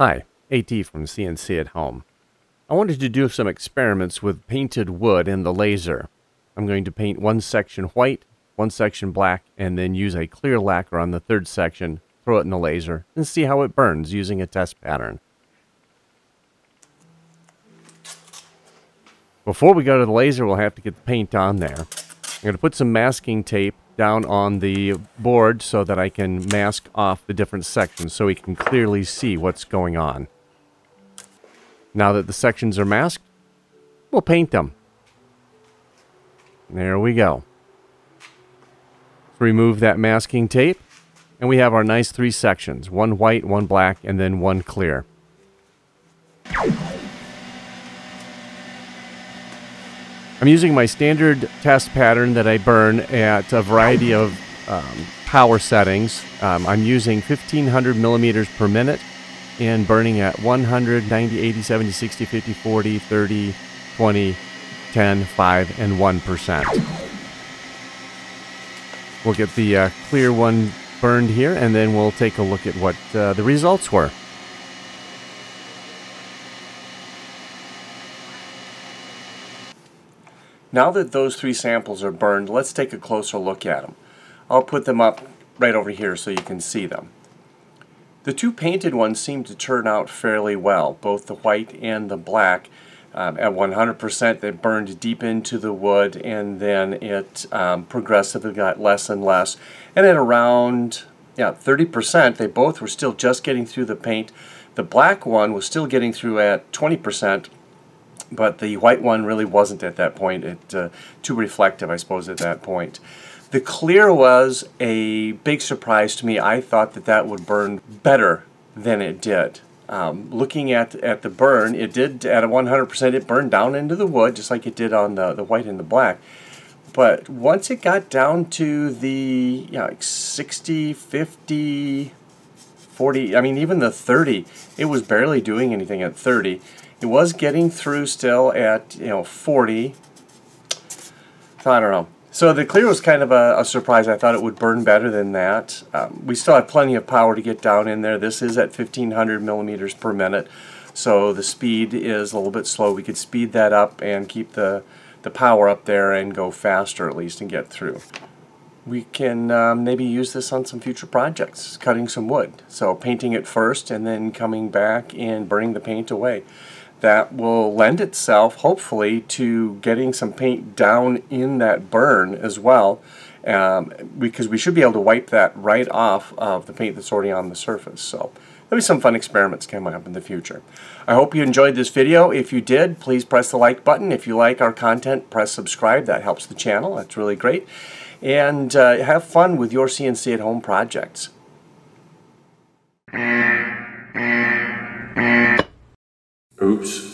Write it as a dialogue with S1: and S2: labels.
S1: Hi, AT from CNC at Home. I wanted to do some experiments with painted wood in the laser. I'm going to paint one section white, one section black, and then use a clear lacquer on the third section, throw it in the laser, and see how it burns using a test pattern. Before we go to the laser, we'll have to get the paint on there. I'm going to put some masking tape down on the board so that I can mask off the different sections so we can clearly see what's going on. Now that the sections are masked, we'll paint them. There we go. Remove that masking tape, and we have our nice three sections. One white, one black, and then one clear. I'm using my standard test pattern that I burn at a variety of um, power settings. Um, I'm using 1500 millimeters per minute and burning at 100, 90, 80, 70, 60, 50, 40, 30, 20, 10, 5, and 1%. We'll get the uh, clear one burned here and then we'll take a look at what uh, the results were. Now that those three samples are burned, let's take a closer look at them. I'll put them up right over here so you can see them. The two painted ones seem to turn out fairly well, both the white and the black. Um, at 100% they burned deep into the wood and then it um, progressively got less and less. And at around yeah, 30% they both were still just getting through the paint. The black one was still getting through at 20% but the white one really wasn't at that point. It uh, too reflective, I suppose, at that point. The clear was a big surprise to me. I thought that that would burn better than it did. Um, looking at at the burn, it did at a 100%. It burned down into the wood just like it did on the the white and the black. But once it got down to the you know, like 60, 50, 40, I mean even the 30, it was barely doing anything at 30. It was getting through still at, you know, 40. So I don't know. So the clear was kind of a, a surprise. I thought it would burn better than that. Um, we still have plenty of power to get down in there. This is at 1500 millimeters per minute. So the speed is a little bit slow. We could speed that up and keep the, the power up there and go faster at least and get through we can um, maybe use this on some future projects, cutting some wood. So painting it first and then coming back and burning the paint away that will lend itself hopefully to getting some paint down in that burn as well um, because we should be able to wipe that right off of the paint that's already on the surface. So there'll be some fun experiments coming up in the future. I hope you enjoyed this video. If you did, please press the like button. If you like our content, press subscribe. That helps the channel. That's really great. And uh, have fun with your CNC at home projects.
S2: Oops.